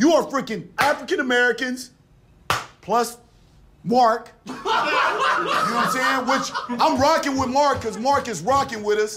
You are freaking African Americans plus Mark. you know what I'm saying? Which I'm rocking with Mark because Mark is rocking with us.